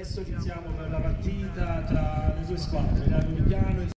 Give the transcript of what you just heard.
Adesso iniziamo per la partita tra le due squadre, la Lumigliano e